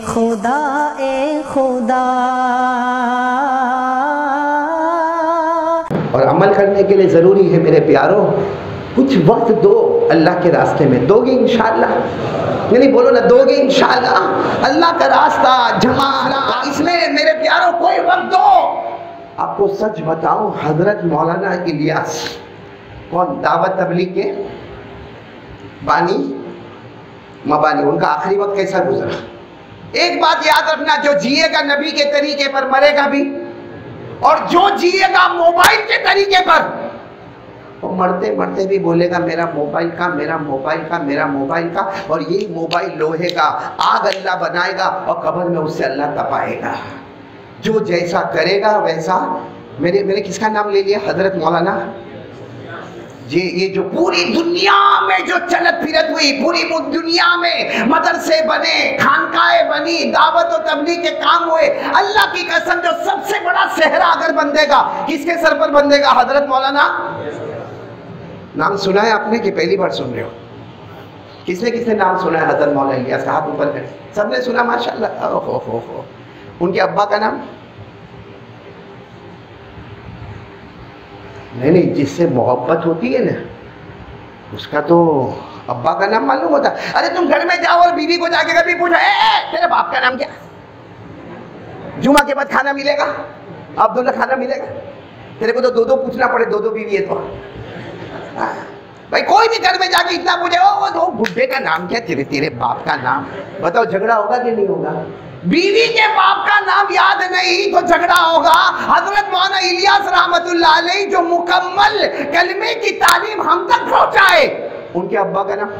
खुदा, ए खुदा। और अमल करने के लिए ज़रूरी है मेरे प्यारों, कुछ वक्त दो अल्लाह के रास्ते में। दोगे इंशाल्लाह? नहीं बोलो ना, दोगे इंशाल्लाह? अल्लाह का रास्ता जमा इसमें मेरे प्यारों, कोई वक्त दो। आपको सच बताऊँ, हज़रत मौलाना इलियास, कौन? दावत तबलीग के बानी, मबानी, उनका आखिरी वक्त कैसा गुजरा? एक बात याद रखना, जो जिएगा नबी के तरीके पर मरेगा भी, और जो जिएगा मोबाइल के तरीके पर, वो मरते मरते भी बोलेगा, मेरा मोबाइल का, मेरा मोबाइल का, मेरा मोबाइल का, और यही मोबाइल लोहे का आग अल्लाह बनाएगा, और कब्र में उससे अल्लाह तपाएगा। जो जैसा करेगा, वैसा मेरे मेरे किसका नाम ले लिया? हज़रत मौलाना? ये ये जो पूरी दुनिया में जो चलत फिरत हुई, पूरी दुनिया में मदरसे बने खानकाए बनी, दावत और तबलीग के काम हुए, अल्लाह की कसम जो सबसे बड़ा सेहरा अगर बंदेगा किसके सर पर बंदेगा हज़रत मौलाना? नाम सुना है आपने कि पहली बार सुन रहे हो? किसने किसने नाम सुना है हज़रत मौलाना हाथ ऊपर सबने सुना, माशाल्लाह। ओ हो हो हो। उनके अब्बा का नाम? नहीं नहीं जिससे मोहब्बत होती है ना उसका तो अब्बा का नाम मालूम होता। अरे तुम घर में जाओ और बीवी को जाके कभी पूछो ए, ए तेरे बाप का नाम क्या? जुमा के बाद खाना मिलेगा अब अब्दुल्ला खाना मिलेगा। तेरे को तो दो दो पूछना पड़े दो दो बीवी है तो। हाँ। भाई, कोई भी घर में जाके इतना पूछे, ओ, वो दो बुढ़े का नाम क्या तेरे तेरे बाप का नाम? बताओ, झगड़ा होगा कि नहीं होगा? बीवी के बाप का नाम याद नहीं तो झगड़ा होगा। हज़रत मौना इलियास रहमतुल्लाह जो मुकम्मल कलमे की तालीम हम तक पहुँचाए। उनके अब्बा का नाम?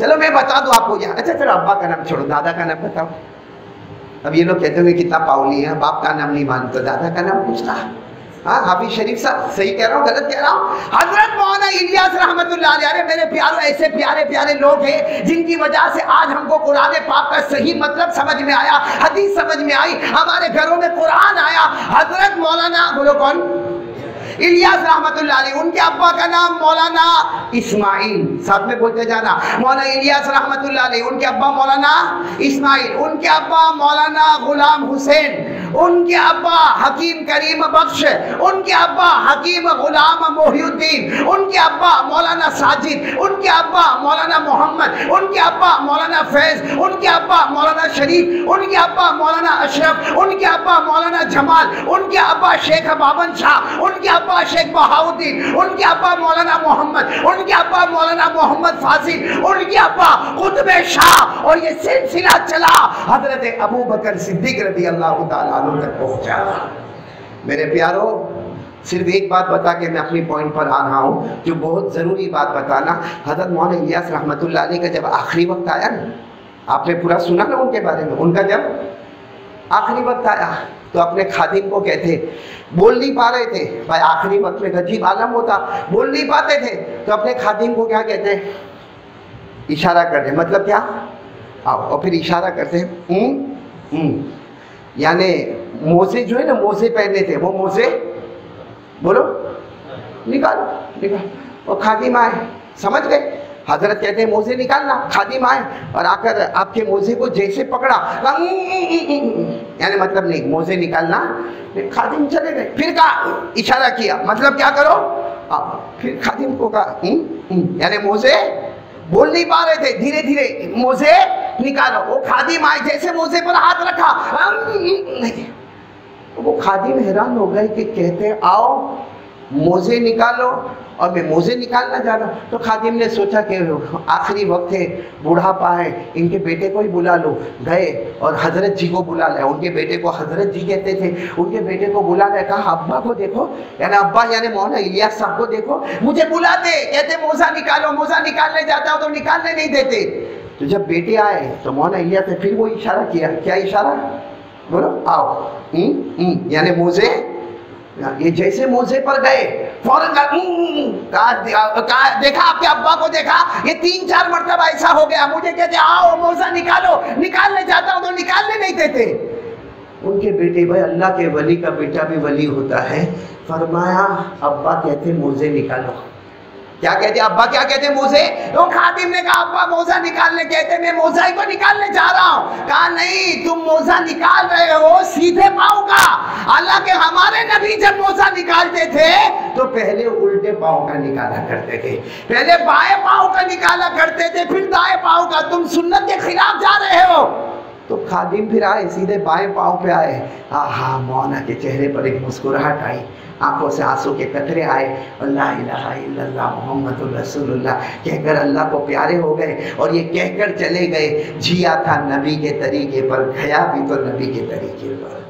चलो, मैं बता दूँ आपको यहाँ। अच्छा चलो, अब्बा का नाम छोड़ो, दादा का नाम बताओ। अब ये लोग कहते हुए कितना पावली है, बाप का नाम नहीं मानते तो दादा का नाम पूछता हाँ। हाफिज शरीफ साहब, सही कह रहा हूँ, गलत कह रहा हूँ? हज़रत मौलाना इलियास रहमतुल्लाह अलैह मेरे प्यारो, ऐसे प्यारे प्यारे लोग हैं, जिनकी वजह से आज हमको कुरान पाक का सही मतलब समझ में आया, हदीस समझ में आई, हमारे घरों में कुरान आया। हज़रत मौलाना, बोलो कौन? इलियास रहमतुल्लाह उनके अब्बा का नाम मौलाना इस्माइल साथ में बोलते जाना मौलाना इलियास रहमतुल्लाह उनके अब्बा मौलाना इस्माइल उनके अब्बा मौलाना गुलाम हुसैन उनके अब्बा हकीम करीम बख्श उनके अब्बा हकीम गुलाम मोहिउद्दीन उनके अब्बा मौलाना साजिद उनके अब्बा मौलाना मोहम्मद उनके अब्बा मौलाना फैज उनके अब्बा मौलाना शरीफ उनके अब्बा मौलाना अशरफ उनके अब्बा मौलाना जमाल उनके अब्बा शेख बाबन शाह उनके अब्बा शेख बहाउद्दीन उनके अब्बा मौलाना मोहम्मद उनके अब्बा मौलाना मोहम्मद फासिल उनके अब्बा कुतुब शाह और ये सिलसिला चला हज़रत अबू बकर सिद्दीक रदी अल्लाह अन्हु तक पहुँचा मेरे प्यारो सिर्फ़ एक बात बता के मैं अपनी पॉइंट पर आ रहा हूँ, जो बहुत ज़रूरी बात बताना, हज़रत मौलाना इलियास अलैह का जब आखिरी वक्त आया ना, आपने पूरा सुना ना उनके बारे में? उनका जब आखिरी वक्त आया तो अपने खादिम को कहते बोल नहीं पा रहे थे। भाई, आखिरी वक्त में अजीब आलम होता। बोल नहीं पाते थे। तो अपने खादिम को क्या कहते हैं? इशारा करते मतलब क्या? आओ, और फिर इशारा करते हैं। यानी मोसे जो है ना मोसे पहने थे। वो मोसे बोलो। निकालो निकालो। और खादिम आए। समझ गए? हज़रत कहते हैं मोजे निकालना खादिम आए और आकर आपके मोजे को जैसे पकड़ा। यानी मतलब नहीं मोजे निकालना खादिम चले गए फिर कहा इशारा किया मतलब क्या करो आओ फिर खादिम को कहा। यानी मोजे बोल नहीं पा रहे थे धीरे धीरे मोजे निकालो वो खादिम आए जैसे मोजे पर हाथ रखा "उम, उम, नहीं तो वो खादिम हैरान हो गए कि कहते आओ मोजे निकालो और मैं मोजे निकालना जा रहा हूँ। तो खादिम ने सोचा कि आखिरी वक्त है, बुढ़ापा है, इनके बेटे को ही बुला लो। गए और हज़रत जी को बुला लिया। उनके बेटे को हज़रत जी कहते थे, उनके बेटे को बुला लिया। कहा, अब्बा को देखो, यानी अब्बा, यानी मौलाना इलियास साहब को देखो। मुझे बुलाते कहते, मोजा निकालो, मोजा निकालने जाता हो तो निकालने नहीं देते। तो जब बेटे आए तो मौलाना इलियास ने फिर वो इशारा किया। क्या इशारा? बोलो, आओ। यानी मोजे ये जैसे मोजे पर गए फ़ौरन का, हम्म, कहा कहा- देखा आपके अब्बा को देखा ये तीन चार मरतबा ऐसा हो गया मुझे कहते आओ मोजा निकालो निकालने जाता हूँ तो निकालने नहीं देते। उनके बेटे भाई अल्लाह के वली का बेटा भी वली होता है। फरमाया अब्बा कहते मोजे निकालो। क्या कहते अब्बा क्या कहते मोजे? तो खादिम ने कहा, अब्बा, मोजा निकालने कहते मैं मोजा ही को निकालने जा रहा हूँ। कहा, नहीं, तुम मोजा निकाल रहे हो, सीधे पाँव का। अल्लाह के हमारे नबी जब मोजा निकालते थे तो पहले उल्टे पाओ का निकाला करते थे। पहले बाएँ पाओ का निकाला करते थे, फिर दाएँ पाओ का। तुम सुन्नत के खिलाफ जा रहे हो। तो खादिम फिर आए, सीधे बाएँ पाँव पे आए। आहा, मौना के चेहरे पर एक मुस्कुराहट आई। आँखों से आँसू के कतरे आए। अल्लाह मोहम्मद रसूलुल्लाह। कहकर अल्लाह को प्यारे हो गए और ये कहकर चले गए, जिया था नबी के तरीके पर, गया भी तो नबी के तरीके पर।